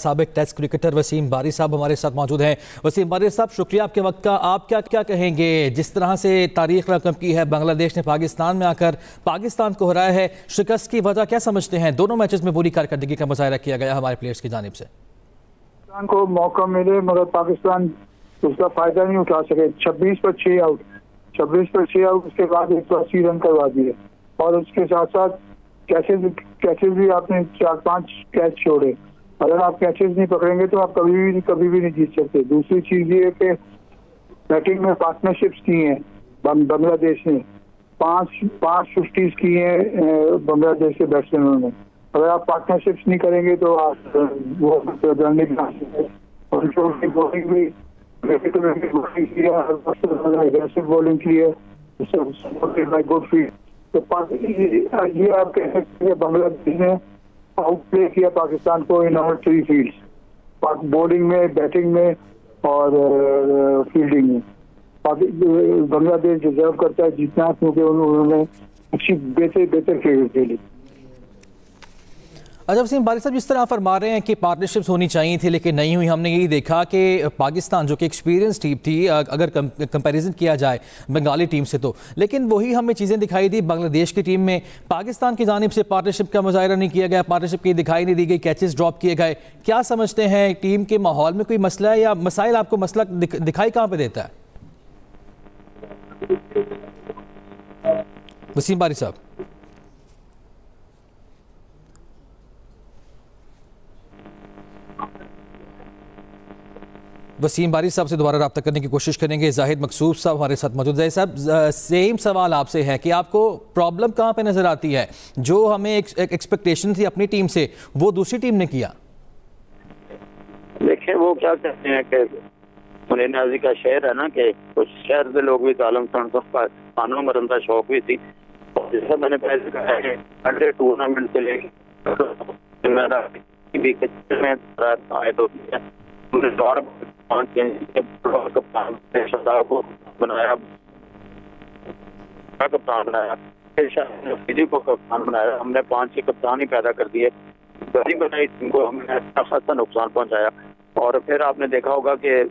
सबक test cricketer Wasim बारी साहब हमारे साथ मौजूद हैं। वसीम बारी साहब, शुक्रिया आपके वक्त का। आप क्या क्या कहेंगे? जिस तरह से तारीख रकम की है, बांग्लादेश ने पाकिस्तान में आकर पाकिस्तान को हराया है, शिकस्त की वजह क्या समझते हैं? दोनों मैचेस में बुरी कारकर्दगी का मुजाहरा किया गया हमारे प्लेयर्स की जानब से। पाकिस्तान को मौका मिले, मगर पाकिस्तान उसका फ़ायदा नहीं उठा सके। छब्बीस पर छह आउट छब्बीस पर छह आउट उसके बाद एक सौ अस्सी रन करवा दिए। और उसके साथ साथ कैसे कैचेज भी आपने चार पाँच कैच छोड़े। अगर आप कैचेज नहीं पकड़ेंगे तो आप कभी भी कभी भी नहीं जीत सकते दूसरी चीज़ ये है कि बैटिंग में पार्टनरशिप्स की हैं बांग्लादेश ने पाँच पाँच फिफ्टीज की हैं बांग्लादेश के बैट्समैनों ने अगर आप पार्टनरशिप्स नहीं करेंगे तो आप वो सकते और बॉलिंग भी बॉलिंग की है तो ये आप कह सकते हैं बांग्लादेश ने आउट प्ले किया पाकिस्तान को in all three field bowling में बैटिंग में और फील्डिंग में। बांग्लादेश डिजर्व करता है, जीतना क्योंकि उन्होंने अच्छी, बेहतर बेहतर खेल खेली। अच्छा वसीम बारिक साहब जिस तरह फरमा रहे हैं कि पार्टनरशिप्स होनी चाहिए थी, लेकिन नहीं हुई। हमने यही देखा कि पाकिस्तान, जो कि एक्सपीरियंस टीम थी अगर कंपैरिजन किया जाए बंगाली टीम से तो। लेकिन वही हमें चीज़ें दिखाई दी बांग्लादेश की टीम में। पाकिस्तान की जानब से पार्टनरशिप का मुजाहरा नहीं किया गया पार्टनरशिप की दिखाई नहीं दी गई कैचेस ड्रॉप किए गए। क्या समझते हैं टीम के माहौल में कोई मसला है या मसाइल आपको मसला दिखाई कहाँ पर देता है? वसीम, बारी साहब। वसीम बारी साहब से दोबारा रब्ता करने की कोशिश करेंगे। जाहिद मकसूब साहब हमारे साथ मौजूद है। साहब सेम सवाल आपसे है कि आपको प्रॉब्लम कहाँ पे नज़र आती है? जो हमें एक, एक एक्सपेक्टेशन थी अपनी टीम से वो दूसरी टीम ने किया। देखिए वो क्या कहते हैं कि मुने नाजी का शहर है ना कि कुछ शहर के लोग भी तालम सन तो खानों मरन का शौक भी थी। जैसा मैंने पहले कहा है अंडर टूर्नामेंट से लेकर आए तो दौर बनाया। कप्तान बनाया। फिर को कप्तान बनाया। हमने पाँच छह कप्तान ही पैदा कर दिए। गरीब बनाई टीम को हमने अच्छा खासा नुकसान पहुँचाया। और फिर आपने देखा होगा कि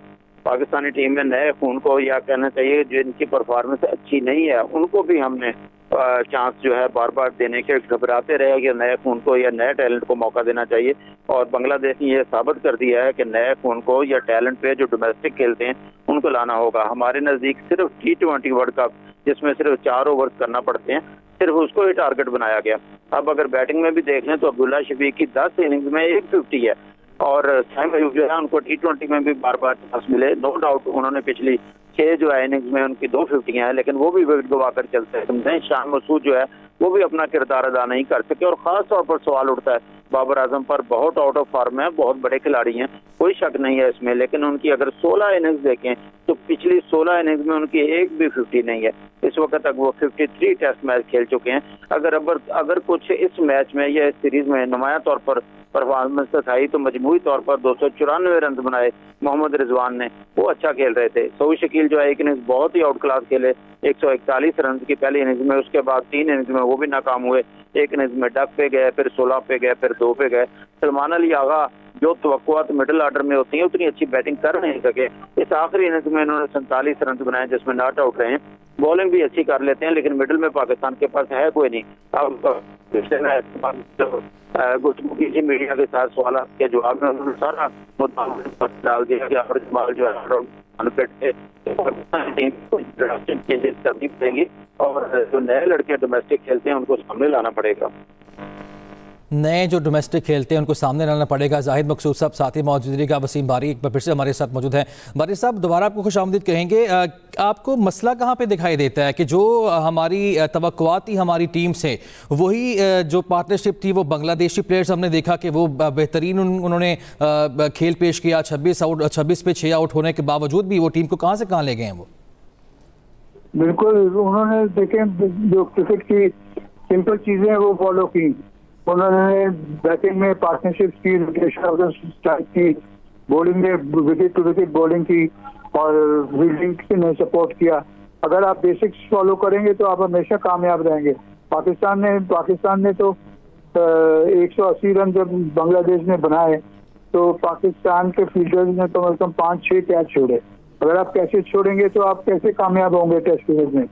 पाकिस्तानी टीम में नए खून को या कहना चाहिए, जिनकी परफॉर्मेंस अच्छी नहीं है, उनको भी हमने चांस जो है बार बार देने के घबराते रहे कि नए खून को या नए टैलेंट को मौका देना चाहिए। और बांग्लादेश ने यह साबित कर दिया है कि नए खून को या टैलेंट पे जो डोमेस्टिक खेलते हैं, उनको लाना होगा। हमारे नज़दीक सिर्फ़ टी ट्वेंटी वर्ल्ड कप जिसमें सिर्फ़ चार ओवर करना पड़ते हैं, सिर्फ़ उसको ही टारगेट बनाया गया। अब अगर बैटिंग में भी देख लें तो अब्दुल्ला शफीक की दस इनिंग्स में एक फिफ्टी है। और साइम अयूब जो है, उनको टी ट्वेंटी में भी बार बार चांस मिले। नो डाउट उन्होंने पिछली छह जो है इनिंग्स में उनकी दो फिफ्टियाँ हैं, लेकिन वो भी विकेट गवा कर चलते हैं। शान मसूद जो है, वो भी अपना किरदार अदा नहीं कर सके और खास तौर पर सवाल उठता है, बाबर आज़म पर बहुत आउट ऑफ़ फॉर्म है, बहुत बड़े खिलाड़ी हैं, कोई शक नहीं है इसमें, लेकिन उनकी अगर 16 इनिंग्स देखें तो पिछली 16 इनिंग्स में उनकी एक भी 50 नहीं है। इस वक्त तक वो 53 टेस्ट मैच खेल चुके हैं। अगर अगर अगर कुछ इस मैच में या इस सीरीज़ में नुमाया तौर पर परफॉर्मेंस दिखाई तो मजमू तौर पर दो सौ चौरानवे रन बनाए मोहम्मद रिजवान ने। वो अच्छा खेल रहे थे। सऊ शकील जो है, एक इनिंग्स बहुत ही आउट क्लास खेले। एक सौ इकतालीस रन की पहली इनिंग्स में, उसके बाद तीन इनिंग्स में वो भी नाकाम हुए। एक इनिंग्स में डक पे गए, फिर सोलह पे गए, फिर दो पे गए। सलमान अली आगा, जो तो मिडिल ऑर्डर में होती है, उतनी अच्छी बैटिंग कर नहीं सके। इस आखिरी इनिंग्स में इन्होंने सैंतालीस रन बनाए, जिसमें नॉट आउट रहे हैं। बॉलिंग भी अच्छी कर लेते हैं, लेकिन मिडिल में पाकिस्तान के पास है कोई नहीं। अब गुफ्तु की मीडिया के साथ सवाल के जवाब में उन्होंने सारा मुद्दा डाल दिया कि जो है अनफिट करनी पड़ेगी और जो नए लड़के डोमेस्टिक खेलते हैं उनको सामने लाना पड़ेगा। नए जो डोमेस्टिक खेलते हैं, उनको सामने लाना पड़ेगा। जाहिद मकसूद साहब, साथ ही मौजूदगी का वसीम बारी, एक बार फिर से हमारे साथ मौजूद हैं। बारी साहब, दोबारा आपको खुश आमदीद कहेंगे आपको मसला कहाँ पे दिखाई देता है कि जो हमारी तो थी हमारी टीम से वही जो पार्टनरशिप थी, वो बांग्लादेशी प्लेयर्स हमने देखा कि वो बेहतरीन उन्होंने खेल पेश किया। छब्बीस आउट छब्बीस पे छः आउट होने के बावजूद भी वो टीम को कहाँ से कहाँ ले गए हैं वो? बिल्कुल, उन्होंने देखे, जो क्रिकेट की सिंपल चीज़ें वो फॉलो की। उन्होंने बैटिंग में पार्टनरशिप की स्ट्राइक की बॉलिंग में विकेट टू विकेट बॉलिंग की और फील्डिंग ने सपोर्ट किया। अगर आप बेसिक्स फॉलो करेंगे तो आप हमेशा कामयाब रहेंगे। पाकिस्तान ने पाकिस्तान ने तो एक सौ अस्सी रन जब बांग्लादेश ने बनाए तो पाकिस्तान के फील्डर्स ने कम अज कम पाँच छह कैच छोड़े। अगर आप कैसे छोड़ेंगे तो आप कैसे कामयाब होंगे टेस्ट क्रिकेट में?